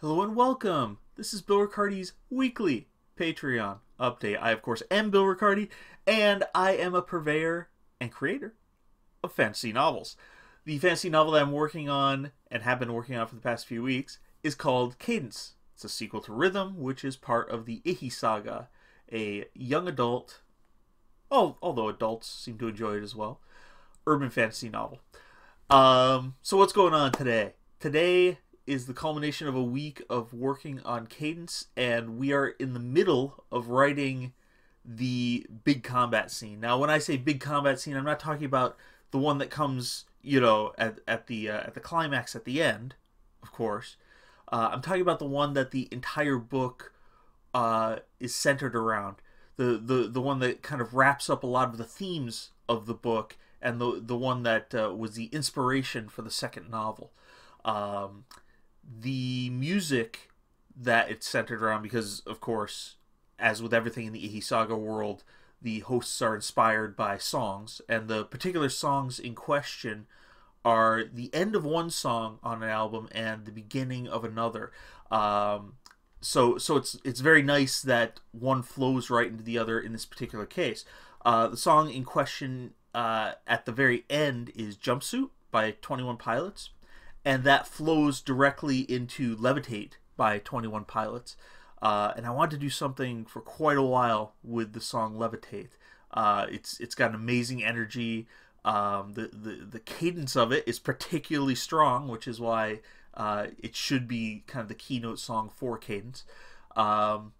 Hello and welcome. This is Bill Ricardi's weekly Patreon update. I, of course, am Bill Ricardi, and I am a purveyor and creator of fantasy novels. The fantasy novel that I'm working on and have been working on for the past few weeks is called Cadence. It's a sequel to Rhythm, which is part of the Ihy Saga, a young adult, oh, although adults seem to enjoy it as well, urban fantasy novel. Um, so what's going on today? Today is the culmination of a week of working on Cadence, and we are in the middle of writing the big combat scene. Now, when I say big combat scene, I'm not talking about the one that comes, you know, at, at the uh, at the climax at the end, of course. Uh, I'm talking about the one that the entire book uh, is centered around. The, the the one that kind of wraps up a lot of the themes of the book, and the the one that uh, was the inspiration for the second novel. Um, the music that it's centered around, because of course, as with everything in the Ihy Saga world, the hosts are inspired by songs, and the particular songs in question are the end of one song on an album and the beginning of another. Um, so so it's it's very nice that one flows right into the other in this particular case. Uh, the song in question uh, at the very end is "Jumpsuit" by Twenty One Pilots, and that flows directly into "Levitate" by Twenty One Pilots. Uh, and I wanted to do something for quite a while with the song "Levitate." Uh, it's it's got an amazing energy. Um, the, the the cadence of it is particularly strong, which is why uh, it should be kind of the keynote song for Cadence. Um,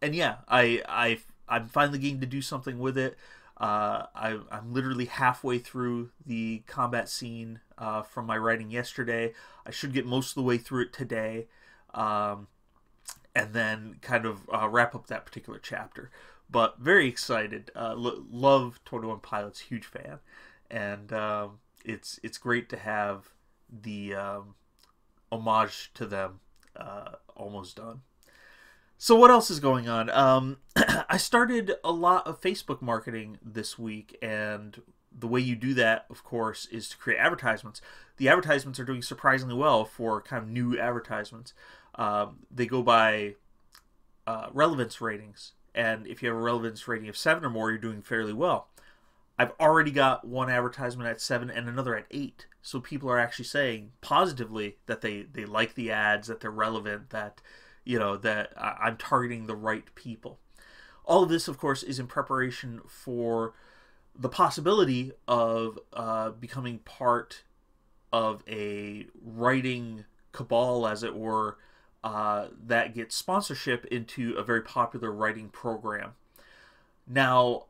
and yeah, I I I'm finally getting to do something with it. Uh, I, I'm literally halfway through the combat scene uh, from my writing yesterday. I should get most of the way through it today, um, and then kind of uh, wrap up that particular chapter. But very excited. Uh, lo- love 21 Pilots, huge fan, and um, it's it's great to have the um, homage to them uh, almost done. So what else is going on? Um, I started a lot of Facebook marketing this week, and the way you do that, of course, is to create advertisements. The advertisements are doing surprisingly well for kind of new advertisements. Um, they go by uh, relevance ratings, and if you have a relevance rating of seven or more, you're doing fairly well. I've already got one advertisement at seven and another at eight. So people are actually saying positively that they, they like the ads, that they're relevant, that you know that I'm targeting the right people. All of this, of course, is in preparation for the possibility of uh, becoming part of a writing cabal, as it were, uh, that gets sponsorship into a very popular writing program. Now,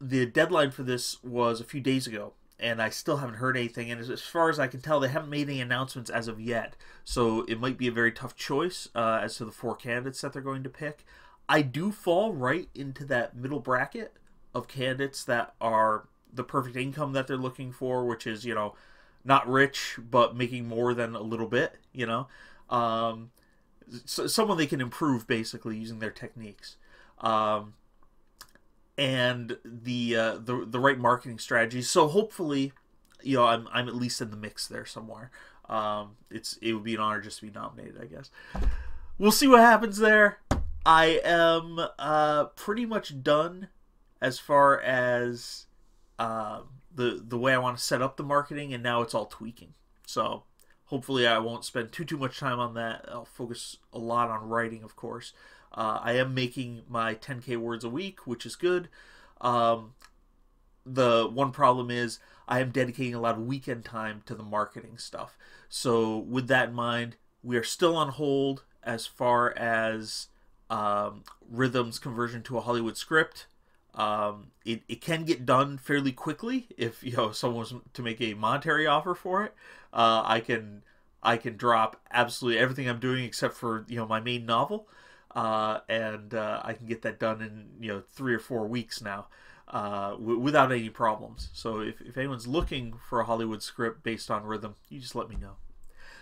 the deadline for this was a few days ago, and I still haven't heard anything. And as far as I can tell, they haven't made any announcements as of yet. So it might be a very tough choice uh, as to the four candidates that they're going to pick. I do fall right into that middle bracket of candidates that are the perfect income that they're looking for, which is, you know, not rich, but making more than a little bit, you know. Um, so someone they can improve basically using their techniques. Um, and the uh, the the right marketing strategies. So hopefully, you know, I'm I'm at least in the mix there somewhere. Um, it's it would be an honor just to be nominated, I guess. We'll see what happens there. I am uh, pretty much done as far as uh, the the way I want to set up the marketing, and now it's all tweaking. So hopefully, I won't spend too too much time on that. I'll focus a lot on writing, of course. Uh, I am making my 10k words a week, which is good. Um, the one problem is I am dedicating a lot of weekend time to the marketing stuff. So, with that in mind, we are still on hold as far as um, Rhythm's conversion to a Hollywood script. Um, it, it can get done fairly quickly if you know someone was to make a monetary offer for it. Uh, I can I can drop absolutely everything I'm doing except for you know my main novel uh, and uh, I can get that done in you know three or four weeks now uh, w- without any problems. So if, if anyone's looking for a Hollywood script based on rhythm, you just let me know.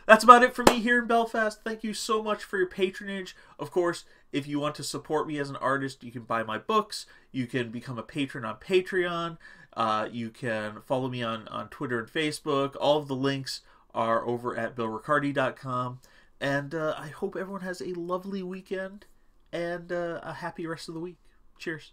That's about it for me here in Belfast. Thank you so much for your patronage. Of course, if you want to support me as an artist, you can buy my books. You can become a patron on Patreon. Uh, you can follow me on, on Twitter and Facebook. All of the links are over at billricardi.com. And uh, I hope everyone has a lovely weekend and uh, a happy rest of the week. Cheers.